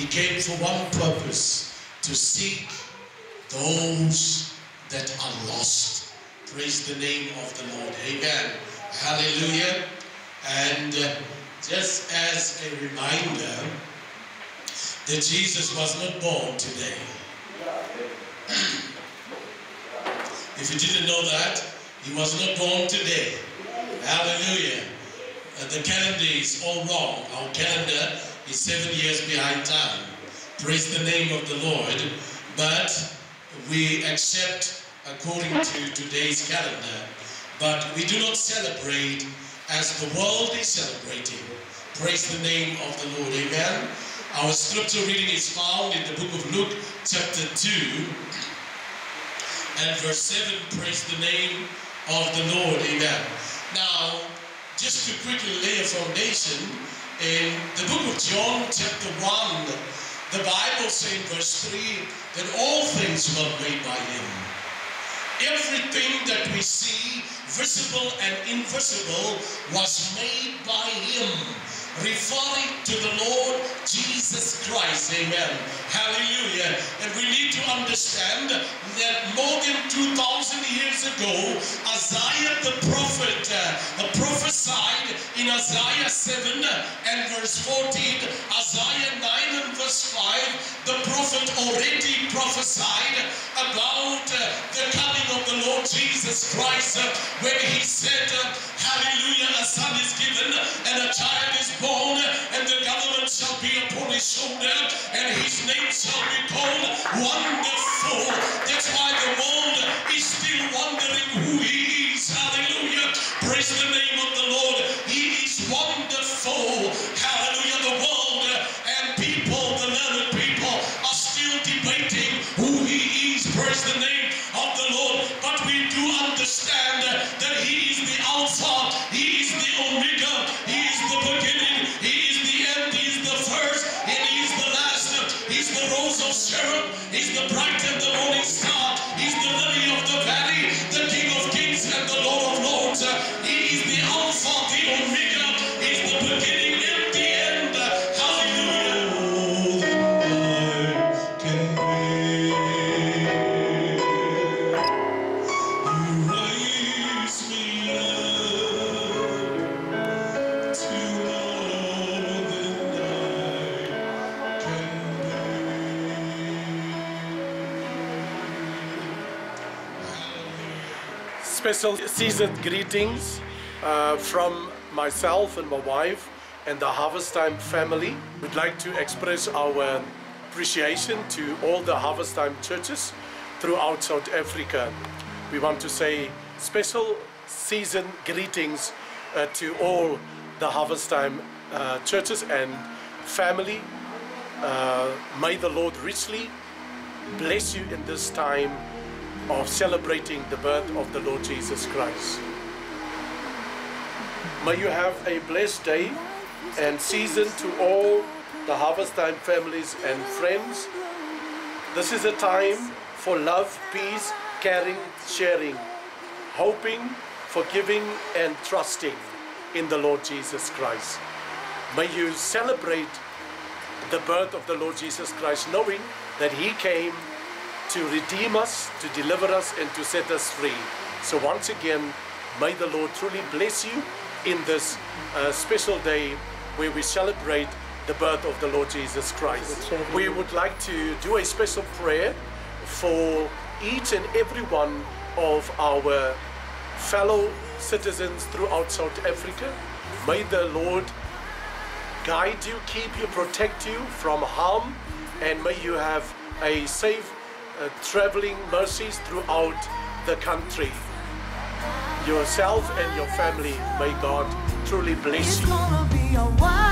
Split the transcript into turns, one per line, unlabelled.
He came for one purpose to seek those that are lost. Praise the name of the Lord. Amen. Hallelujah. And uh, just as a reminder that Jesus was not born today. If you didn't know that, he was not born today. Hallelujah. The calendar is all wrong. Our calendar is seven years behind time. Praise the name of the Lord. But we accept according to today's calendar. But we do not celebrate as the world is celebrating. Praise the name of the Lord. Amen. Our scripture reading is found in the book of Luke, chapter 2, and verse 7. Praise the name of the Lord. Amen. Now, just to quickly lay a foundation, in the book of John, chapter 1, the Bible says in verse 3 that all things were made by him. Everything that we see, visible and invisible, was made by him, referring to the Lord Jesus Christ. Amen. Hallelujah. And we need to understand that more than 2,000 years ago, Isaiah the prophet uh, prophesied in Isaiah 7 and verse 14, Isaiah 9 and verse 5, the prophet already prophesied about uh, the coming of the Lord Jesus Christ uh, when he said, uh, Hallelujah, a son is given and a child is born, and the government shall be upon his shoulder, and his name shall be called Wonderful. That's why the world is still wondering who he is. Hallelujah. Praise the name of the wonderful. Hallelujah. The world and people, the learned people, are still debating who he is. Praise the name of the Lord. But we do understand that he is
Special season greetings uh, from myself and my wife and the Harvest Time family. We'd like to express our appreciation to all the Harvest Time churches throughout South Africa. We want to say special season greetings uh, to all the Harvest Time uh, churches and family. Uh, may the Lord richly bless you in this time of celebrating the birth of the Lord Jesus Christ. May you have a blessed day and season to all the Harvest Time families and friends. This is a time for love, peace, caring, sharing, hoping, forgiving, and trusting in the Lord Jesus Christ. May you celebrate the birth of the Lord Jesus Christ, knowing that He came to redeem us, to deliver us, and to set us free. So, once again, may the Lord truly bless you in this uh, special day where we celebrate the birth of the Lord Jesus Christ. We would like to do a special prayer for each and every one of our fellow citizens throughout South Africa. May the Lord guide you, keep you, protect you from harm, and may you have a safe uh, traveling mercies throughout the country. Yourself and your family, may God truly bless you.